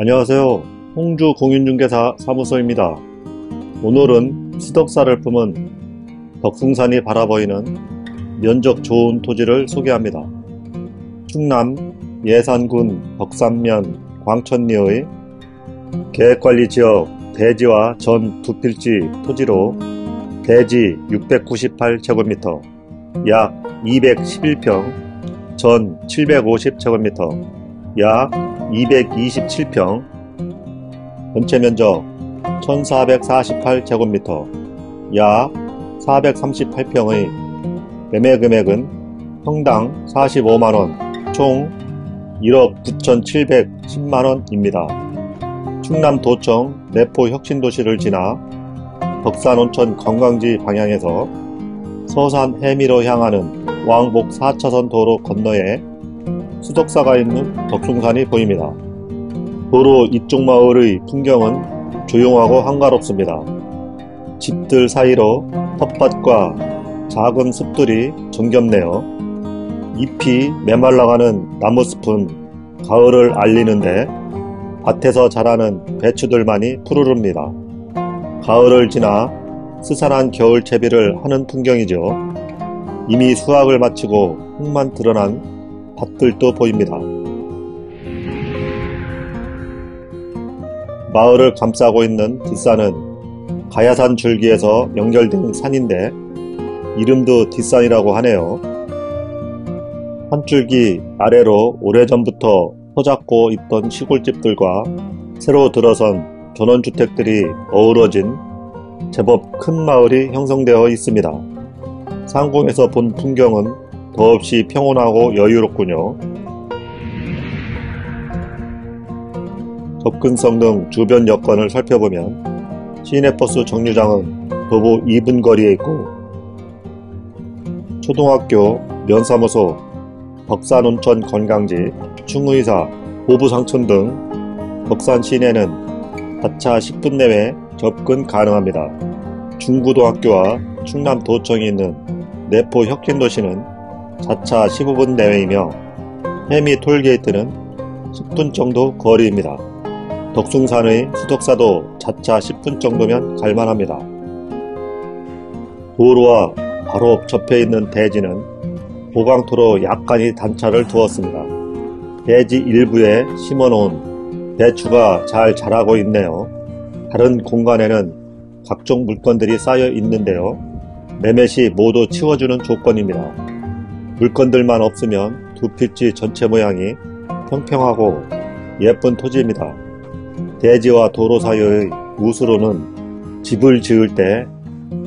안녕하세요. 홍주 공인중개사 사무소입니다. 오늘은 수덕사를 품은 덕숭산이 바라보이는 면적 좋은 토지를 소개합니다. 충남 예산군 덕산면 광천리의 계획관리지역 대지와 전 두필지 토지로 대지 698제곱미터, 약 211평, 전 750제곱미터, 약 227평, 전체 면적 1448제곱미터, 약 438평의 매매 금액은 평당 45만원, 총 1억 9,710만원입니다. 충남도청 내포 혁신도시를 지나 덕산온천 관광지 방향에서 서산 해미로 향하는 왕복 4차선 도로 건너에 수덕사가 있는 덕숭산이 보입니다. 도로 이쪽 마을의 풍경은 조용하고 한가롭습니다. 집들 사이로 텃밭과 작은 숲들이 정겹네요. 잎이 메말라가는 나무 숲은 가을을 알리는데 밭에서 자라는 배추들만이 푸르릅니다. 가을을 지나 스산한 겨울 채비를 하는 풍경이죠. 이미 수확을 마치고 흙만 드러난 밭들도 보입니다. 마을을 감싸고 있는 뒷산은 가야산 줄기에서 연결된 산인데 이름도 뒷산이라고 하네요. 한 줄기 아래로 오래전부터 서잡고 있던 시골집들과 새로 들어선 전원주택들이 어우러진 제법 큰 마을이 형성되어 있습니다. 상공에서 본 풍경은 더없이 평온하고 여유롭군요. 접근성 등 주변 여건을 살펴보면 시내버스 정류장은 도보 2분 거리에 있고 초등학교, 면사무소, 덕산온천 관광지, 충의사, 보부상촌 등 덕산 시내는 자차 10분 내외 접근 가능합니다. 중구도학교와 충남도청이 있는 내포 혁신도시는 자차 15분 내외이며 해미 톨게이트는 10분 정도 거리입니다. 덕숭산의 수덕사도 자차 10분 정도면 갈만합니다. 도로와 바로 접해 있는 대지는 보강토로 약간의 단차를 두었습니다. 대지 일부에 심어놓은 배추가 잘 자라고 있네요. 다른 공간에는 각종 물건들이 쌓여 있는데요. 매매 시 모두 치워주는 조건입니다. 물건들만 없으면 두 필지 전체 모양이 평평하고 예쁜 토지입니다. 대지와 도로 사이의 우수로는 집을 지을 때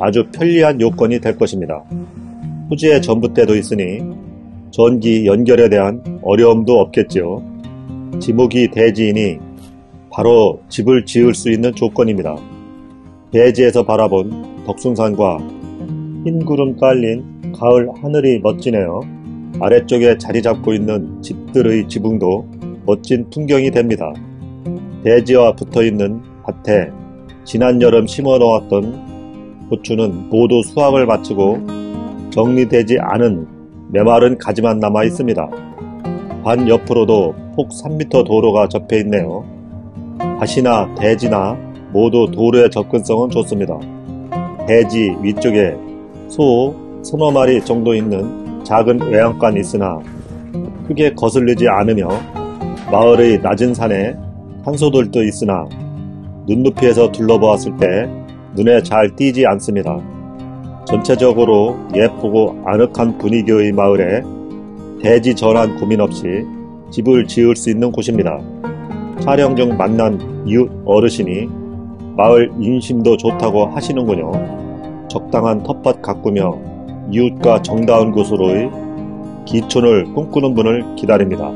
아주 편리한 요건이 될 것입니다. 토지에 전봇대도 있으니 전기 연결에 대한 어려움도 없겠지요. 지목이 대지이니 바로 집을 지을 수 있는 조건입니다. 대지에서 바라본 덕숭산과 흰 구름 깔린 가을 하늘이 멋지네요. 아래쪽에 자리 잡고 있는 집들의 지붕도 멋진 풍경이 됩니다. 대지와 붙어 있는 밭에 지난 여름 심어 놓았던 고추는 모두 수확을 마치고 정리되지 않은 메마른 가지만 남아 있습니다. 반 옆으로도 폭 3m 도로가 접해 있네요. 밭이나 대지나 모두 도로의 접근성은 좋습니다. 대지 위쪽에 소 서너 마리 정도 있는 작은 외양간이 있으나 크게 거슬리지 않으며 마을의 낮은 산에 산소들도 있으나 눈높이에서 둘러보았을 때 눈에 잘 띄지 않습니다. 전체적으로 예쁘고 아늑한 분위기의 마을에 대지 전환 고민 없이 집을 지을 수 있는 곳입니다. 촬영 중 만난 이웃 어르신이 마을 인심도 좋다고 하시는군요. 적당한 텃밭 가꾸며 이웃과 정다운 곳으로의 기촌을 꿈꾸는 분을 기다립니다.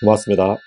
고맙습니다.